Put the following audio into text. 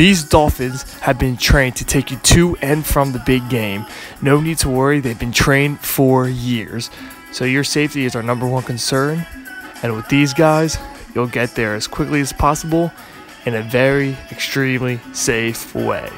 These dolphins have been trained to take you to and from the big game. No need to worry, they've been trained for years. So your safety is our number one concern. And with these guys, you'll get there as quickly as possible in a very extremely safe way.